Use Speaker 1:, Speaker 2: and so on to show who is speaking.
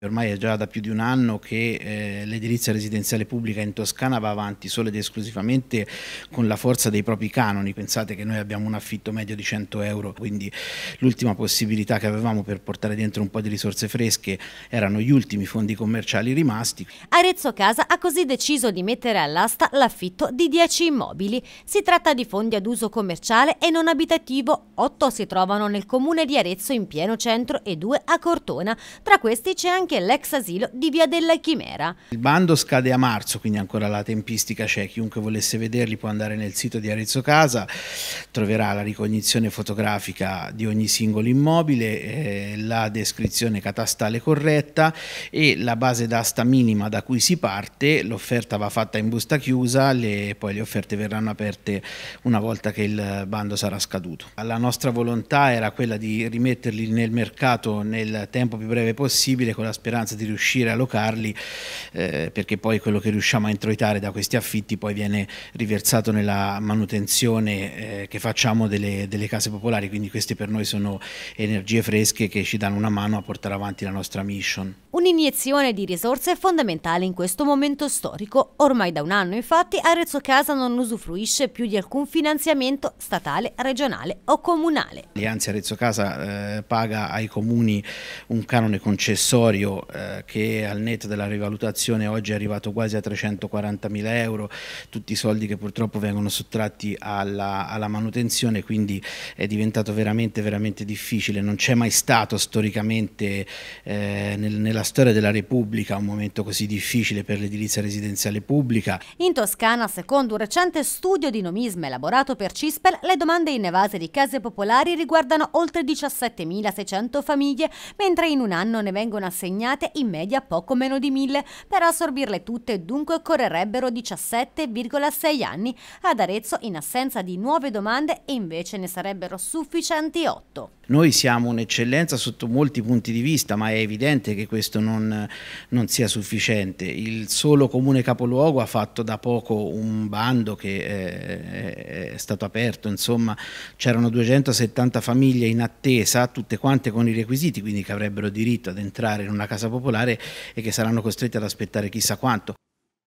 Speaker 1: Ormai è già da più di un anno che eh, l'edilizia residenziale pubblica in Toscana va avanti solo ed esclusivamente con la forza dei propri canoni. Pensate che noi abbiamo un affitto medio di 100 euro, quindi l'ultima possibilità che avevamo per portare dentro un po' di risorse fresche erano gli ultimi fondi commerciali rimasti.
Speaker 2: Arezzo Casa ha così deciso di mettere all'asta l'affitto di 10 immobili. Si tratta di fondi ad uso commerciale e non abitativo. 8 si trovano nel comune di Arezzo in pieno centro e 2 a Cortona. Tra questi c'è anche anche l'ex asilo di Via della Chimera.
Speaker 1: Il bando scade a marzo, quindi ancora la tempistica c'è. Chiunque volesse vederli può andare nel sito di Arezzo Casa, troverà la ricognizione fotografica di ogni singolo immobile, eh, la descrizione catastale corretta e la base d'asta minima da cui si parte. L'offerta va fatta in busta chiusa, le, poi le offerte verranno aperte una volta che il bando sarà scaduto. La nostra volontà era quella di rimetterli nel mercato nel tempo più breve possibile con la speranza di riuscire a locarli eh, perché poi quello che riusciamo a introitare da questi affitti poi viene riversato nella manutenzione eh, che facciamo delle, delle, case popolari, quindi queste per noi sono energie fresche che ci danno una mano a portare avanti la nostra mission.
Speaker 2: Un'iniezione di risorse fondamentale in questo momento storico. Ormai da un anno infatti Arezzo Casa non usufruisce più di alcun finanziamento statale, regionale o comunale.
Speaker 1: Anzi Arezzo Casa eh, paga ai comuni un canone concessorio eh, che al netto della rivalutazione oggi è arrivato quasi a 340 mila euro, tutti i soldi che purtroppo vengono sottratti alla, alla manutenzione, quindi è diventato veramente, veramente difficile. Non c'è mai stato storicamente eh, nel, nella storia della Repubblica un momento così difficile per l'edilizia residenziale pubblica.
Speaker 2: In Toscana, secondo un recente studio di nomisma elaborato per Cispel, le domande innevase di case popolari riguardano oltre 17.600 famiglie, mentre in un anno ne vengono assegnate in media poco meno di 1000. Per assorbirle tutte dunque occorrerebbero 17,6 anni. Ad Arezzo, in assenza di nuove domande, invece ne sarebbero sufficienti 8.
Speaker 1: Noi siamo un'eccellenza sotto molti punti di vista, ma è evidente che questo non, non, sia sufficiente. Il solo comune capoluogo ha fatto da poco un bando che è, è stato aperto, insomma c'erano 270 famiglie in attesa, tutte quante con i requisiti, quindi che avrebbero diritto ad entrare in una casa popolare e che saranno costretti ad aspettare chissà quanto.